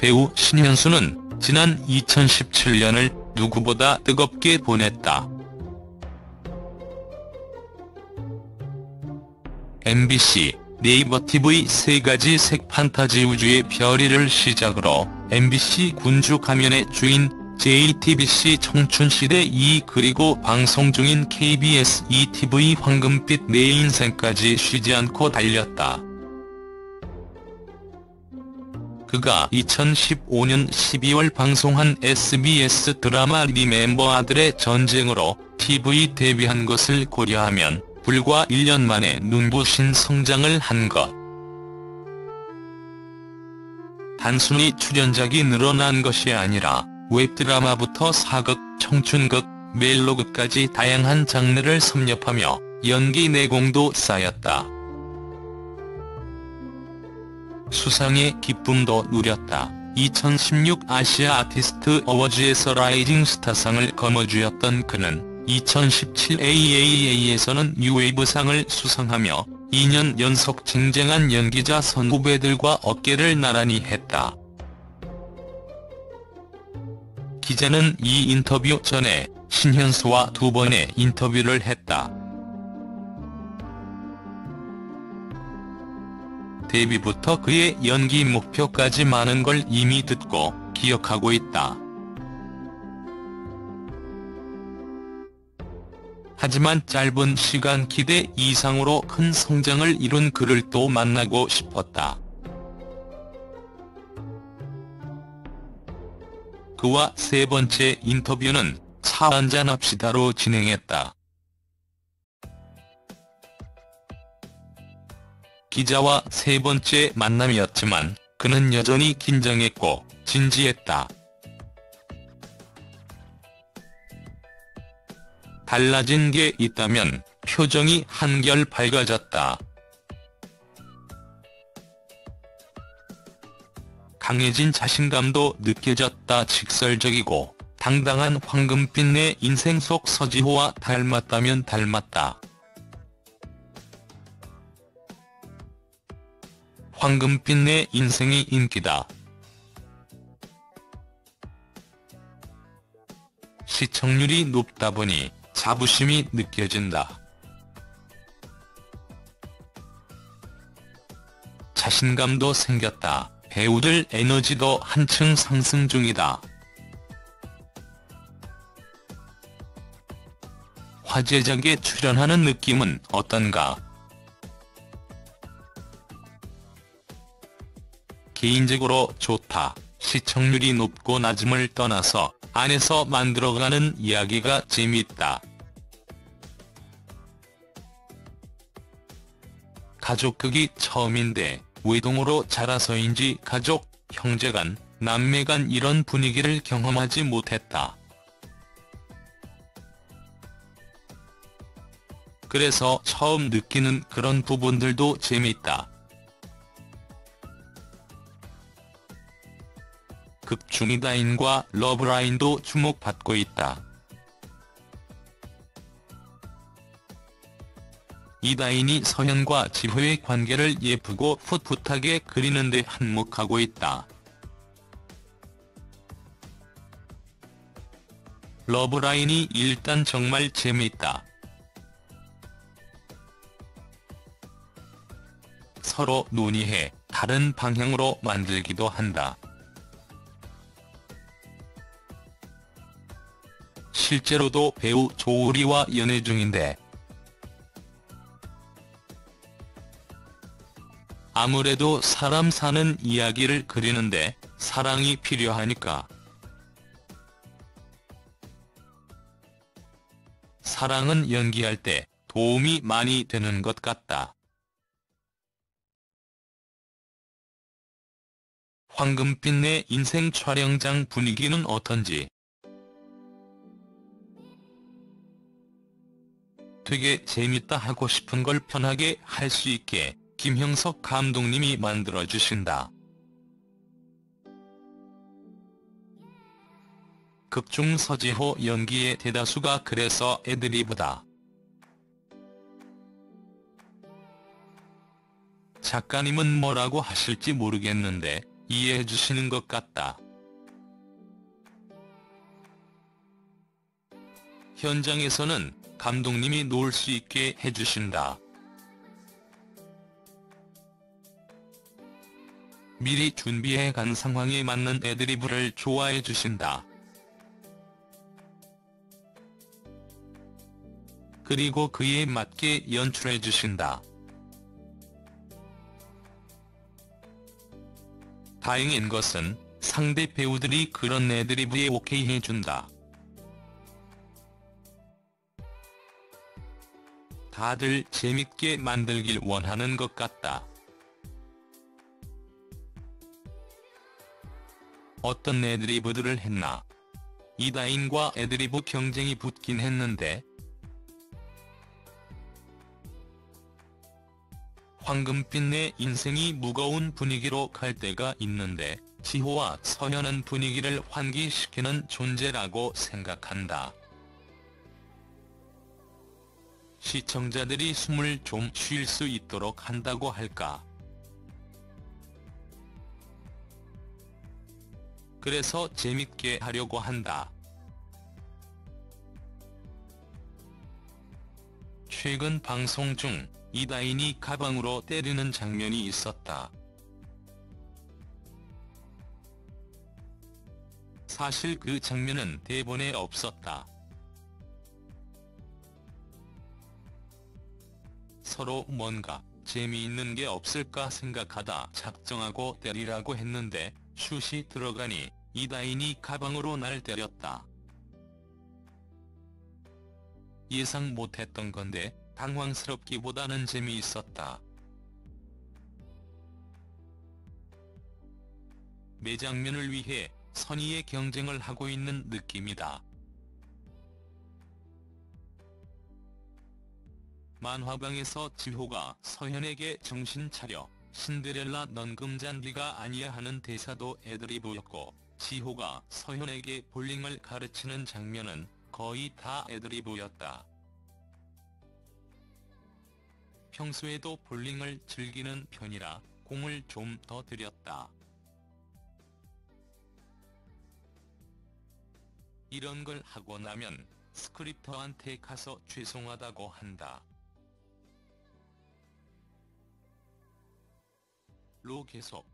배우 신현수는 지난 2017년을 누구보다 뜨겁게 보냈다. MBC, 네이버 TV 세 가지 색 판타지 우주의 별이를 시작으로 MBC 군주 가면의 주인 JTBC 청춘시대 2 그리고 방송 중인 KBS ETV 황금빛 내 인생까지 쉬지 않고 달렸다. 그가 2015년 12월 방송한 SBS 드라마 리멤버 아들의 전쟁으로 TV 데뷔한 것을 고려하면 불과 1년 만에 눈부신 성장을 한 것. 단순히 출연작이 늘어난 것이 아니라 웹드라마부터 사극, 청춘극, 멜로극까지 다양한 장르를 섭렵하며 연기 내공도 쌓였다. 수상의 기쁨도 누렸다. 2016 아시아 아티스트 어워즈에서 라이징 스타상을 거머쥐었던 그는 2017 AAA에서는 뉴웨이브상을 수상하며 2년 연속 쟁쟁한 연기자 선후배들과 어깨를 나란히 했다. 기자는 이 인터뷰 전에 신현수와 두 번의 인터뷰를 했다. 데뷔부터 그의 연기 목표까지 많은 걸 이미 듣고 기억하고 있다. 하지만 짧은 시간 기대 이상으로 큰 성장을 이룬 그를 또 만나고 싶었다. 그와 세 번째 인터뷰는 차 한잔합시다로 진행했다. 기자와 세 번째 만남이었지만 그는 여전히 긴장했고 진지했다. 달라진 게 있다면 표정이 한결 밝아졌다. 강해진 자신감도 느껴졌다. 직설적이고 당당한 황금빛 내 인생 속 서지호와 닮았다면 닮았다. 황금빛 내 인생이 인기다. 시청률이 높다 보니 자부심이 느껴진다. 자신감도 생겼다. 배우들 에너지도 한층 상승 중이다. 화제작에 출연하는 느낌은 어떤가? 개인적으로 좋다. 시청률이 높고 낮음을 떠나서 안에서 만들어가는 이야기가 재밌다. 가족 극이 처음인데 외동으로 자라서인지 가족, 형제간, 남매간 이런 분위기를 경험하지 못했다. 그래서 처음 느끼는 그런 부분들도 재밌다. 극중이다인과 러브라인도 주목받고 있다. 이다인이 서현과 지호의 관계를 예쁘고 풋풋하게 그리는데 한몫하고 있다. 러브라인이 일단 정말 재미있다. 서로 논의해 다른 방향으로 만들기도 한다. 실제로도 배우 조우리와 연애 중인데 아무래도 사람 사는 이야기를 그리는데 사랑이 필요하니까 사랑은 연기할 때 도움이 많이 되는 것 같다. 황금빛 내 인생 촬영장 분위기는 어떤지 되게 재밌다 하고 싶은 걸 편하게 할 수 있게 김형석 감독님이 만들어주신다. 극중 서지호 연기의 대다수가 그래서 애드리브다. 작가님은 뭐라고 하실지 모르겠는데 이해해 주시는 것 같다. 현장에서는 감독님이 놀 수 있게 해주신다. 미리 준비해 간 상황에 맞는 애드리브를 좋아해 주신다. 그리고 그에 맞게 연출해 주신다. 다행인 것은 상대 배우들이 그런 애드리브에 오케이 해준다. 다들 재밌게 만들길 원하는 것 같다. 어떤 애드리브들을 했나? 이다인과 애드리브 경쟁이 붙긴 했는데 황금빛 내 인생이 무거운 분위기로 갈 때가 있는데 지호와 서현은 분위기를 환기시키는 존재라고 생각한다. 시청자들이 숨을 좀 쉴 수 있도록 한다고 할까. 그래서 재밌게 하려고 한다. 최근 방송 중 이다인이 가방으로 때리는 장면이 있었다. 사실 그 장면은 대본에 없었다. 서로 뭔가 재미있는 게 없을까 생각하다 작정하고 때리라고 했는데 슛이 들어가니 이다인이 가방으로 날 때렸다. 예상 못했던 건데 당황스럽기보다는 재미있었다. 매장면을 위해 선의의 경쟁을 하고 있는 느낌이다. 만화방에서 지호가 서현에게 정신 차려 신데렐라 넌 금잔디가 아니야 하는 대사도 애드리브였고 지호가 서현에게 볼링을 가르치는 장면은 거의 다 애드리브였다. 평소에도 볼링을 즐기는 편이라 공을 좀 더 들였다. 이런 걸 하고 나면 스크립터한테 가서 죄송하다고 한다. 로 계속